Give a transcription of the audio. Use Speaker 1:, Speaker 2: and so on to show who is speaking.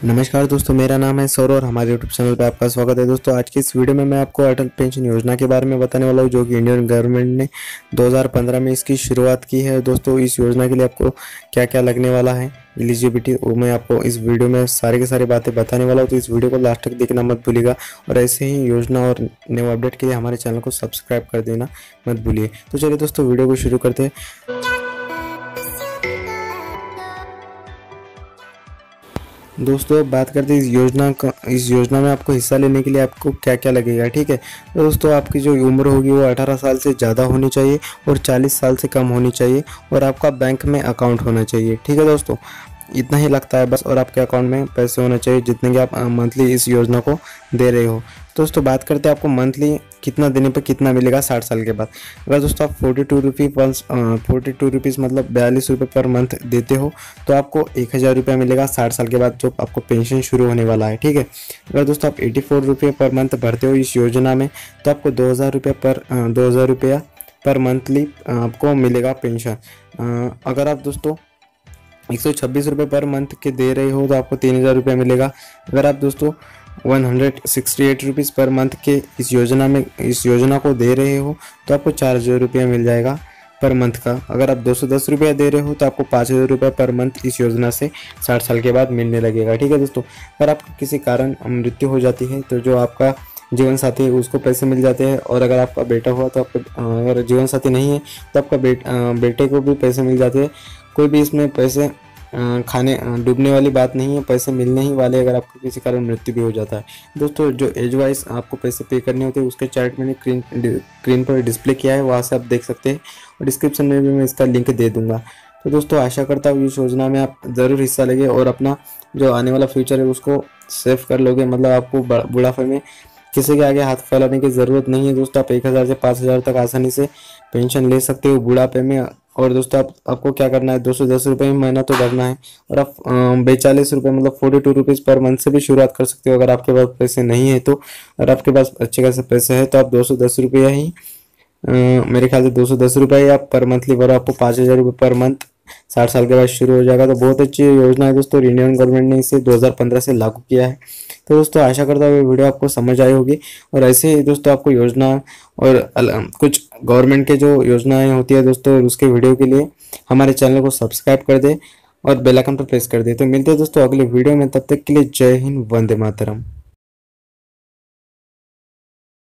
Speaker 1: नमस्कार दोस्तों, मेरा नाम है सौरव और हमारे यूट्यूब चैनल पर आपका स्वागत है। दोस्तों, आज की इस वीडियो में मैं आपको अटल पेंशन योजना के बारे में बताने वाला हूँ, जो कि इंडियन गवर्नमेंट ने 2015 में इसकी शुरुआत की है। दोस्तों, इस योजना के लिए आपको क्या क्या लगने वाला है? एलिजिबिलिटी वो मैं आपको इस वीडियो में सारी की सारी बातें बताने वाला हूँ तो इस वीडियो को लास्ट तक देखना मत भूलिएगा। और ऐसे ही योजना और न्यू अपडेट के लिए हमारे चैनल को सब्सक्राइब कर देना मत भूलिए। तो चलिए दोस्तों, वीडियो को शुरू करते हैं। दोस्तों अब बात करते हैं इस योजना का, इस योजना में आपको हिस्सा लेने के लिए आपको क्या क्या लगेगा, ठीक है? दोस्तों, आपकी जो उम्र होगी वो 18 साल से ज़्यादा होनी चाहिए और 40 साल से कम होनी चाहिए और आपका बैंक में अकाउंट होना चाहिए, ठीक है दोस्तों? इतना ही लगता है बस, और आपके अकाउंट में पैसे होने चाहिए जितने कि आप मंथली इस योजना को दे रहे हो। दोस्तों, बात करते हैं आपको मंथली कितना देने पर कितना मिलेगा साठ साल के बाद। अगर दोस्तों आप फोर्टी टू रुपी पर फोर्टी टू रुपीज़ मतलब बयालीस रुपये पर मंथ देते हो तो आपको एक हज़ार रुपया मिलेगा साठ साल के बाद जो आपको पेंशन शुरू होने वाला है, ठीक है? अगर दोस्तों आप एटी फोर रुपये पर मंथ भरते हो इस योजना में तो आपको दो हज़ार रुपये पर दो हज़ार रुपया पर मंथली आपको मिलेगा पेंशन अगर आप दोस्तों एक सौ छब्बीस रुपये पर मंथ के दे रहे हो तो आपको तीन हज़ार रुपये मिलेगा। अगर आप दोस्तों one hundred sixty eight rupees per month के इस योजना में इस योजना को दे रहे हो तो आपको चार हज़ार रुपया मिल जाएगा पर मंथ का। अगर आप दो सौ दस रुपया दे रहे हो तो आपको पाँच हज़ार रुपये पर मंथ इस योजना से साठ साल के बाद मिलने लगेगा। ठीक है दोस्तों अगर आपका किसी कारण मृत्यु हो जाती है तो जो आपका जीवन साथी है उसको पैसे मिल जाते हैं। और अगर आपका बेटा हुआ तो आपका अगर जीवन साथी नहीं है तो आपका बेट, बेटे को भी पैसे मिल जाते हैं। कोई भी इसमें पैसे खाने डूबने वाली बात नहीं है, पैसे मिलने ही वाले अगर आपको किसी कारण मृत्यु भी हो जाता है। दोस्तों, जो एज वाइज आपको पैसे पे करने होते हैं, उसके चार्ट मैंने स्क्रीन स्क्रीन पर डिस्प्ले किया है, वहाँ से आप देख सकते हैं और डिस्क्रिप्शन में भी मैं इसका लिंक दे दूँगा। तो दोस्तों, आशा करता हूँ इस योजना में आप ज़रूर हिस्सा लेंगे और अपना जो आने वाला फ्यूचर है, उसको सेव कर लोगे। मतलब आपको बुढ़ापे में किसी के आगे हाथ फैलाने की ज़रूरत नहीं है। दोस्तों, आप एक हज़ार से पाँच हज़ार तक आसानी से पेंशन ले सकते हो। बुढ़ापे में और दोस्तों आप आपको क्या करना है? दो सौ दस रुपये महीना तो भरना है और आप बेचालीस रुपये मतलब forty two rupees per month से भी शुरुआत कर सकते हो अगर आपके पास पैसे नहीं है तो। अगर आपके पास अच्छे खासे पैसे है तो आप दो सौ दस रुपया ही आ, मेरे ख्याल से दो सौ दस रुपये आप पर मंथली भरो। आपको पाँच हज़ार रुपये पर मंथ साठ साल के बाद शुरू हो जाएगा। तो बहुत अच्छी योजना है दोस्तों इंडियन गवर्नमेंट ने इसे 2015 से लागू किया है। तो दोस्तों आशा करता हूँ वीडियो आपको समझ आई होगी। और ऐसे ही दोस्तों आपको योजना और कुछ गवर्नमेंट के जो योजनाएँ होती है दोस्तों, उसके वीडियो के लिए हमारे चैनल को सब्सक्राइब कर दे और बेलाइकन पर प्रेस कर दे। तो मिलते हैं दोस्तों अगले वीडियो में, तब तक के लिए जय हिंद, वंदे मातरम।